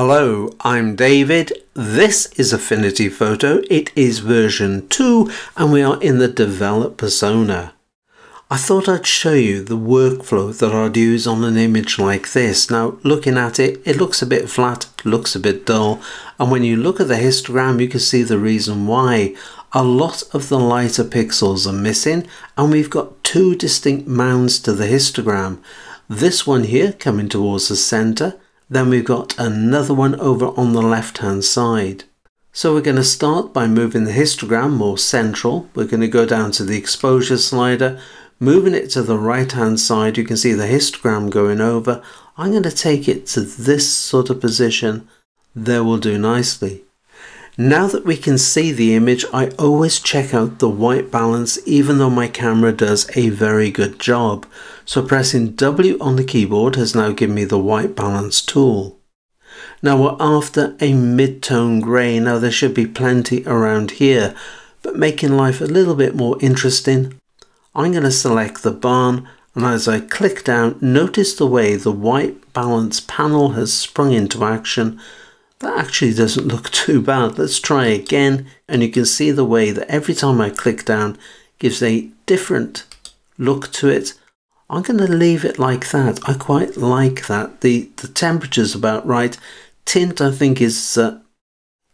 Hello, I'm David. This is Affinity Photo. It is version 2 and we are in the develop persona. I thought I'd show you the workflow that I'd use on an image like this. Now looking at it, it looks a bit flat, looks a bit dull and when you look at the histogram you can see the reason why. A lot of the lighter pixels are missing and we've got two distinct mounds to the histogram. This one here coming towards the centre then we've got another one over on the left hand side. So we're going to start by moving the histogram more central. We're going to go down to the exposure slider, moving it to the right hand side. You can see the histogram going over. I'm going to take it to this sort of position. There will do nicely. Now that we can see the image, I always check out the white balance even though my camera does a very good job. So pressing W on the keyboard has now given me the white balance tool. Now we're after a mid-tone grey. Now there should be plenty around here, but making life a little bit more interesting, I'm going to select the barn and as I click down, notice the way the white balance panel has sprung into action that actually doesn't look too bad. Let's try again and you can see the way that every time I click down gives a different look to it. I'm going to leave it like that. I quite like that. The, the temperature's about right. Tint I think is uh,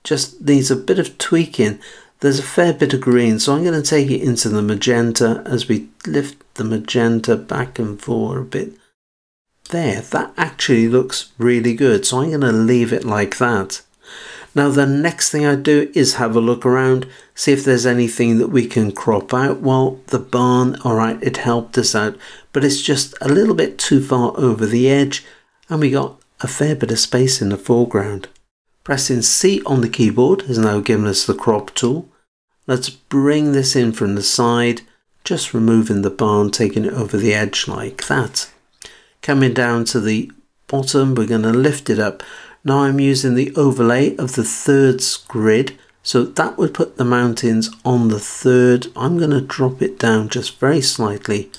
just needs a bit of tweaking. There's a fair bit of green so I'm going to take it into the magenta as we lift the magenta back and forward a bit there, that actually looks really good. So I'm going to leave it like that. Now the next thing I do is have a look around, see if there's anything that we can crop out. Well, the barn, alright, it helped us out, but it's just a little bit too far over the edge and we got a fair bit of space in the foreground. Pressing C on the keyboard has now given us the crop tool. Let's bring this in from the side, just removing the barn, taking it over the edge like that. Coming down to the bottom, we're going to lift it up. Now I'm using the overlay of the third grid. So that would put the mountains on the third. I'm going to drop it down just very slightly.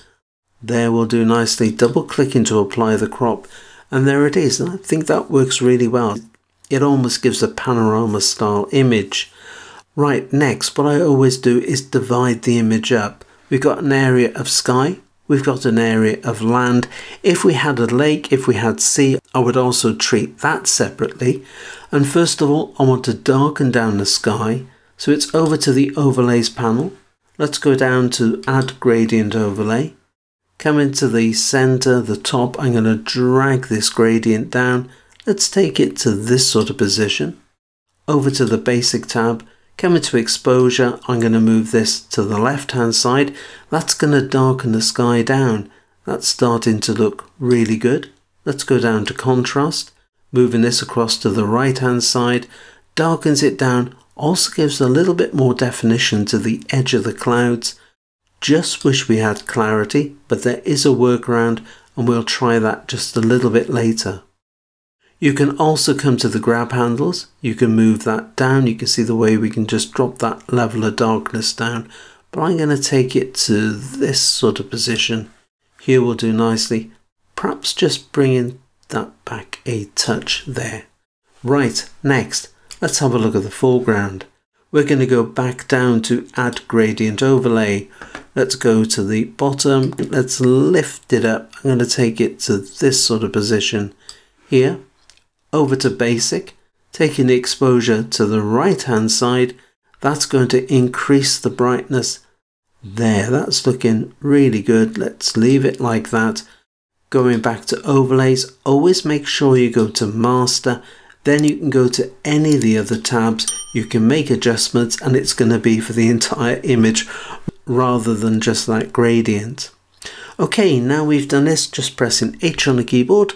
There we'll do nicely. Double clicking to apply the crop. And there it is. And I think that works really well. It almost gives a panorama style image. Right, next, what I always do is divide the image up. We've got an area of sky, we've got an area of land. If we had a lake, if we had sea, I would also treat that separately. And first of all, I want to darken down the sky. So it's over to the overlays panel. Let's go down to add gradient overlay. Come into the center, the top. I'm going to drag this gradient down. Let's take it to this sort of position. Over to the basic tab Coming to exposure, I'm going to move this to the left hand side. That's going to darken the sky down. That's starting to look really good. Let's go down to contrast. Moving this across to the right hand side, darkens it down, also gives a little bit more definition to the edge of the clouds. Just wish we had clarity, but there is a workaround and we'll try that just a little bit later. You can also come to the grab handles. You can move that down. You can see the way we can just drop that level of darkness down. But I'm going to take it to this sort of position. Here will do nicely. Perhaps just bringing that back a touch there. Right, next, let's have a look at the foreground. We're going to go back down to add gradient overlay. Let's go to the bottom. Let's lift it up. I'm going to take it to this sort of position here over to basic, taking the exposure to the right hand side, that's going to increase the brightness. There, that's looking really good. Let's leave it like that. Going back to overlays, always make sure you go to master, then you can go to any of the other tabs. You can make adjustments and it's going to be for the entire image rather than just that gradient. Okay, now we've done this, just pressing H on the keyboard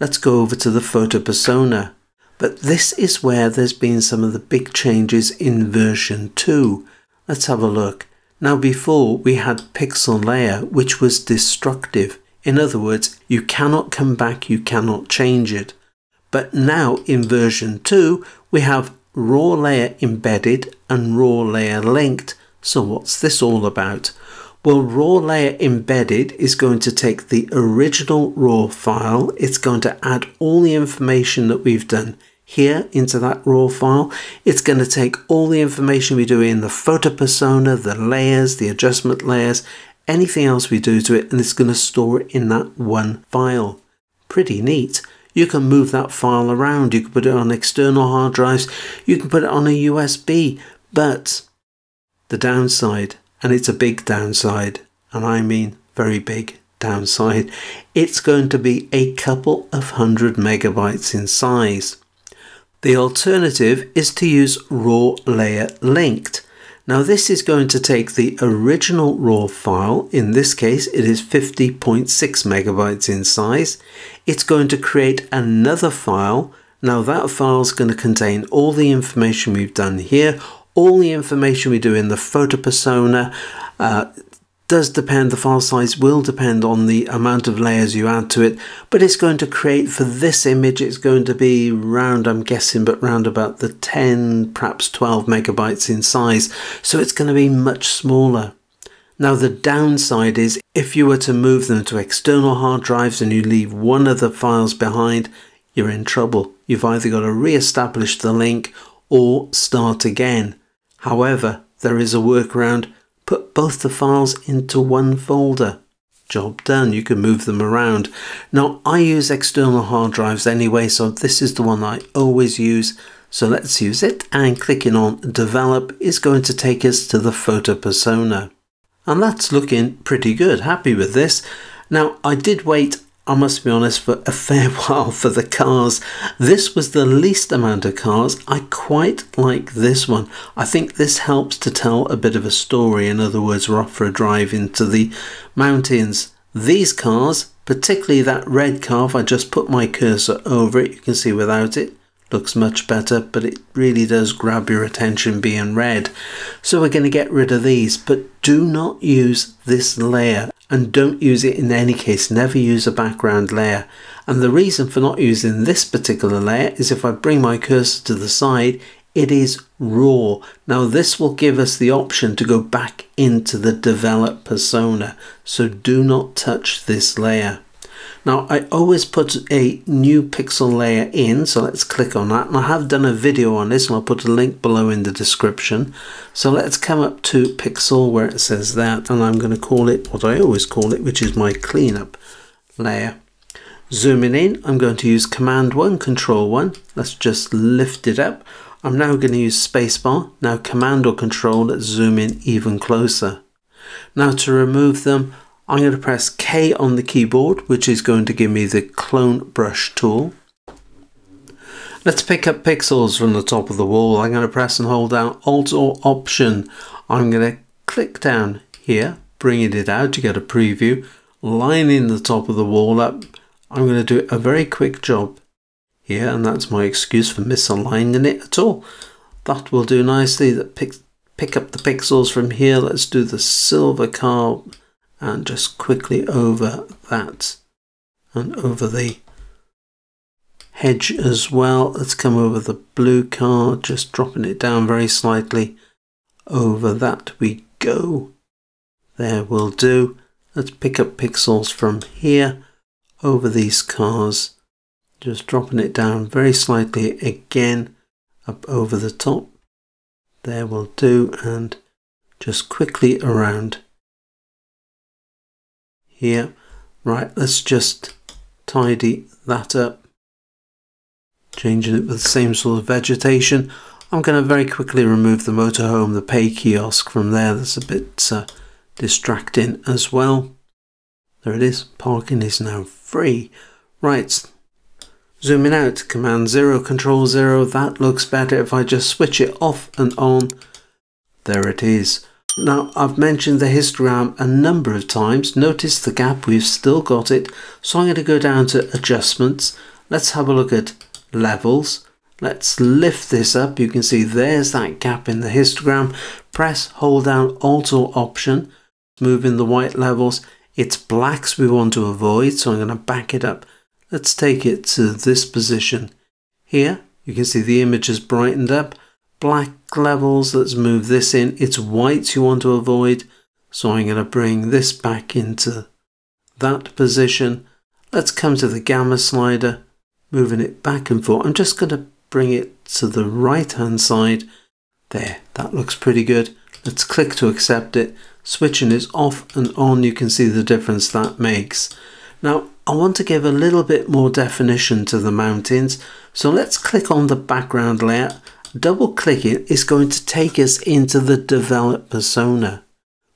let's go over to the photo persona. But this is where there's been some of the big changes in version 2. Let's have a look. Now before we had pixel layer which was destructive. In other words, you cannot come back, you cannot change it. But now in version 2 we have raw layer embedded and raw layer linked. So what's this all about? Well, raw layer embedded is going to take the original raw file. It's going to add all the information that we've done here into that raw file. It's going to take all the information we do in the photo persona, the layers, the adjustment layers, anything else we do to it, and it's going to store it in that one file. Pretty neat. You can move that file around. You can put it on external hard drives. You can put it on a USB. But the downside, and it's a big downside, and I mean very big downside, it's going to be a couple of hundred megabytes in size. The alternative is to use raw layer linked. Now this is going to take the original raw file, in this case it is 50.6 megabytes in size. It's going to create another file. Now that file is going to contain all the information we've done here, all the information we do in the photo persona, uh, does depend, the file size will depend on the amount of layers you add to it, but it's going to create for this image, it's going to be round, I'm guessing, but round about the 10, perhaps 12 megabytes in size. So it's going to be much smaller. Now the downside is if you were to move them to external hard drives and you leave one of the files behind, you're in trouble. You've either got to re-establish the link or start again. However, there is a workaround put both the files into one folder. Job done, you can move them around. Now I use external hard drives anyway, so this is the one I always use. So let's use it and clicking on develop is going to take us to the photo persona. And that's looking pretty good, happy with this. Now I did wait I must be honest, for a fair while for the cars. This was the least amount of cars. I quite like this one. I think this helps to tell a bit of a story. In other words, we're off for a drive into the mountains. These cars, particularly that red car, if I just put my cursor over it, you can see without it, looks much better, but it really does grab your attention being red. So we're going to get rid of these, but do not use this layer and don't use it in any case, never use a background layer. And the reason for not using this particular layer is if I bring my cursor to the side, it is raw. Now this will give us the option to go back into the develop persona. So do not touch this layer. Now I always put a new pixel layer in, so let's click on that. And I have done a video on this and I'll put a link below in the description. So let's come up to pixel where it says that and I'm going to call it what I always call it, which is my cleanup layer. Zooming in, I'm going to use Command 1, Control 1. Let's just lift it up. I'm now going to use spacebar. Now Command or Control, let's zoom in even closer. Now to remove them, I'm going to press K on the keyboard, which is going to give me the clone brush tool. Let's pick up pixels from the top of the wall. I'm going to press and hold down Alt or Option. I'm going to click down here, bringing it out to get a preview, lining the top of the wall up. I'm going to do a very quick job here, and that's my excuse for misaligning it at all. That will do nicely. That pick, pick up the pixels from here. Let's do the silver car and just quickly over that and over the hedge as well. Let's come over the blue card, just dropping it down very slightly. Over that we go. There will do. Let's pick up pixels from here over these cars. Just dropping it down very slightly again up over the top. There will do and just quickly around here. Right, let's just tidy that up. Changing it with the same sort of vegetation. I'm going to very quickly remove the motorhome, the pay kiosk from there. That's a bit uh, distracting as well. There it is. Parking is now free. Right. Zooming out, Command 0, Control 0. That looks better if I just switch it off and on. There it is. Now I've mentioned the histogram a number of times. Notice the gap, we've still got it. So I'm going to go down to adjustments. Let's have a look at levels. Let's lift this up. You can see there's that gap in the histogram. Press, hold down Alt or Option. Moving the white levels. It's blacks we want to avoid, so I'm going to back it up. Let's take it to this position. Here, you can see the image has brightened up black levels. Let's move this in. It's whites you want to avoid. So I'm going to bring this back into that position. Let's come to the gamma slider, moving it back and forth. I'm just going to bring it to the right hand side. There, that looks pretty good. Let's click to accept it. Switching is off and on, you can see the difference that makes. Now, I want to give a little bit more definition to the mountains. So let's click on the background layer. Double clicking is going to take us into the develop persona.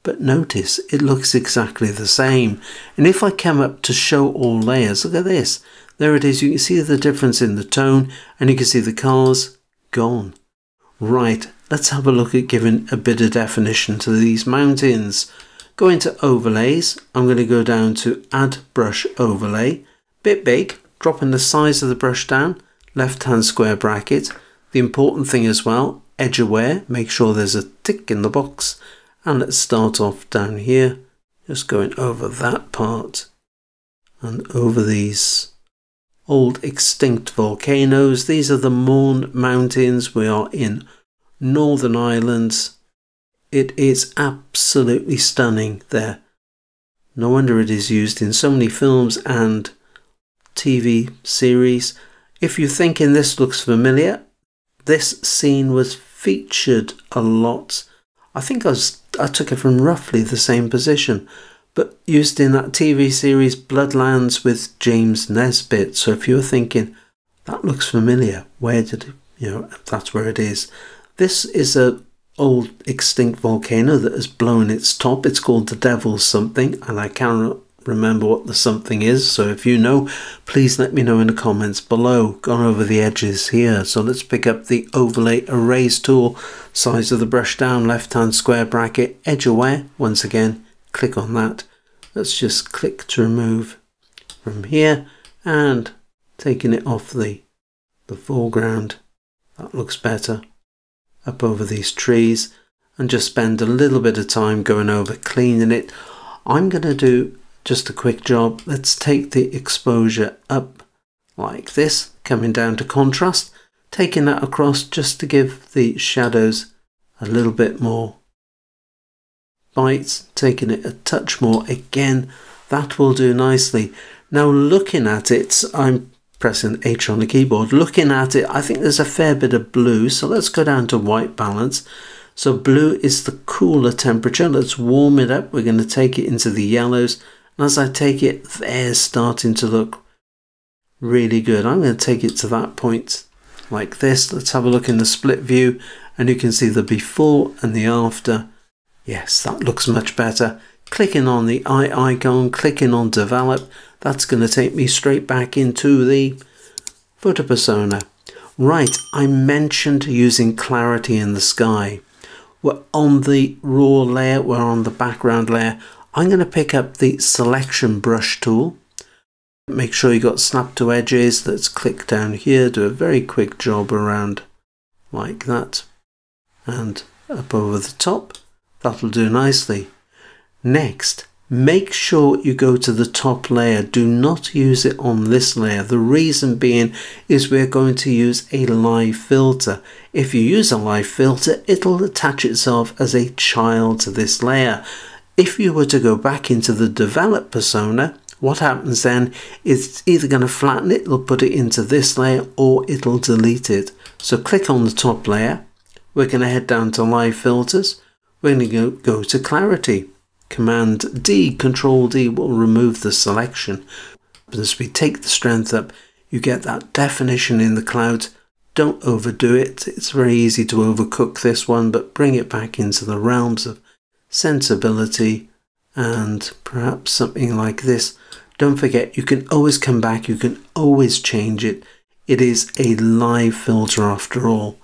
But notice it looks exactly the same. And if I come up to show all layers, look at this. There it is. You can see the difference in the tone and you can see the cars gone. Right, let's have a look at giving a bit of definition to these mountains. Go into overlays. I'm going to go down to add brush overlay. Bit big, dropping the size of the brush down, left hand square bracket. The important thing as well, edge aware, make sure there's a tick in the box. And let's start off down here, just going over that part and over these old extinct volcanoes. These are the Mourne Mountains. We are in Northern Ireland. It is absolutely stunning there. No wonder it is used in so many films and TV series. If you're thinking this looks familiar, this scene was featured a lot. I think I, was, I took it from roughly the same position, but used in that TV series Bloodlands with James Nesbitt. So if you're thinking, that looks familiar, where did it, you know, that's where it is. This is a old extinct volcano that has blown its top. It's called the Devil's something, and I cannot remember what the something is. So if you know, please let me know in the comments below. Gone over the edges here. So let's pick up the overlay erase tool. Size of the brush down, left hand square bracket, edge aware. Once again, click on that. Let's just click to remove from here and taking it off the, the foreground. That looks better up over these trees and just spend a little bit of time going over cleaning it. I'm going to do just a quick job. Let's take the exposure up like this, coming down to contrast, taking that across just to give the shadows a little bit more bite, taking it a touch more again. That will do nicely. Now looking at it, I'm pressing H on the keyboard. Looking at it, I think there's a fair bit of blue. So let's go down to white balance. So blue is the cooler temperature. Let's warm it up. We're going to take it into the yellows. And as I take it, they're starting to look really good. I'm going to take it to that point like this. Let's have a look in the split view and you can see the before and the after. Yes, that looks much better. Clicking on the eye icon, clicking on develop, that's going to take me straight back into the photo persona. Right, I mentioned using clarity in the sky. We're on the raw layer, we're on the background layer. I'm going to pick up the selection brush tool. Make sure you got snap to edges. Let's click down here, do a very quick job around like that. And up over the top. That'll do nicely. Next, Make sure you go to the top layer. Do not use it on this layer. The reason being is we're going to use a live filter. If you use a live filter, it'll attach itself as a child to this layer. If you were to go back into the develop persona, what happens then is it's either going to flatten it, it'll put it into this layer, or it'll delete it. So click on the top layer. We're going to head down to live filters. We're going to go, go to clarity. Command D, Control D will remove the selection. But as we take the strength up, you get that definition in the clouds. Don't overdo it. It's very easy to overcook this one, but bring it back into the realms of sensibility and perhaps something like this. Don't forget, you can always come back, you can always change it. It is a live filter after all.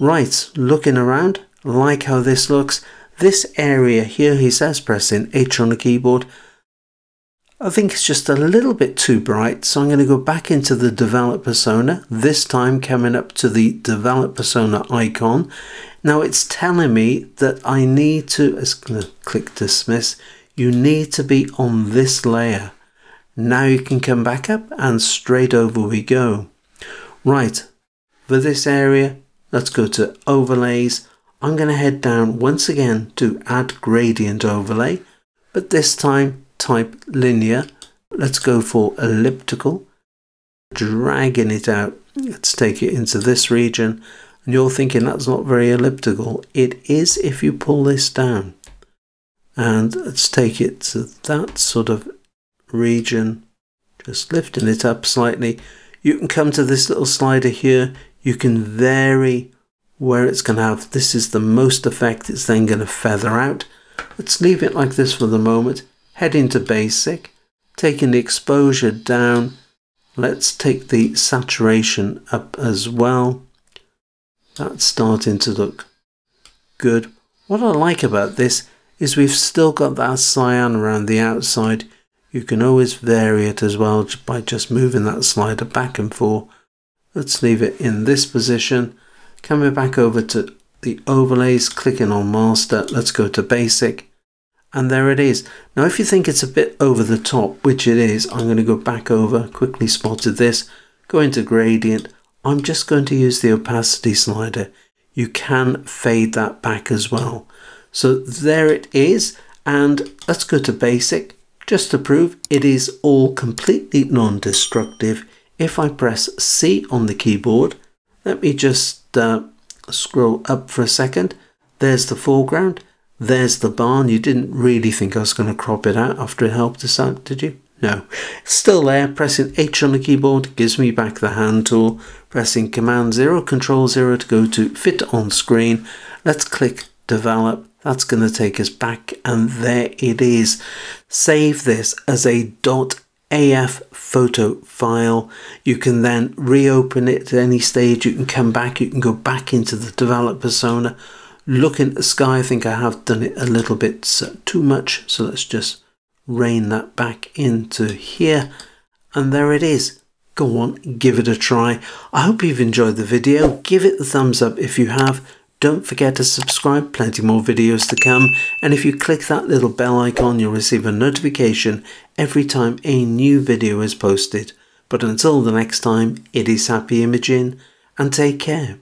Right, looking around, like how this looks. This area here, he says, pressing H on the keyboard, I think it's just a little bit too bright, so I'm going to go back into the develop persona, this time coming up to the develop persona icon. Now it's telling me that I need to, let's click dismiss, you need to be on this layer. Now you can come back up and straight over we go. Right, for this area, let's go to overlays, I'm going to head down once again to add gradient overlay, but this time type linear. Let's go for elliptical, dragging it out let's take it into this region and you're thinking that's not very elliptical. It is if you pull this down. And let's take it to that sort of region, just lifting it up slightly. You can come to this little slider here. You can vary where it's going to have. This is the most effect. It's then going to feather out. Let's leave it like this for the moment. Head into basic, taking the exposure down. Let's take the saturation up as well. That's starting to look good. What I like about this is we've still got that cyan around the outside. You can always vary it as well by just moving that slider back and forth. Let's leave it in this position. Coming back over to the overlays, clicking on master. Let's go to basic. And there it is. Now if you think it's a bit over the top, which it is, I'm going to go back over, quickly spotted this, go into gradient, I'm just going to use the opacity slider. You can fade that back as well. So there it is. And let's go to basic just to prove it is all completely non-destructive. If I press C on the keyboard, let me just uh, scroll up for a second. There's the foreground. There's the barn. You didn't really think I was going to crop it out after it helped us out, did you? No. Still there, pressing H on the keyboard gives me back the hand tool. Pressing Command 0, Control 0 to go to Fit on Screen. Let's click Develop. That's going to take us back and there it is. Save this as a .af photo file. You can then reopen it at any stage. You can come back. You can go back into the Develop persona. Looking at the sky, I think I have done it a little bit uh, too much. So let's just rein that back into here. And there it is. Go on give it a try. I hope you've enjoyed the video. Give it the thumbs up if you have. Don't forget to subscribe. Plenty more videos to come. And if you click that little bell icon you'll receive a notification every time a new video is posted. But until the next time it is happy imaging and take care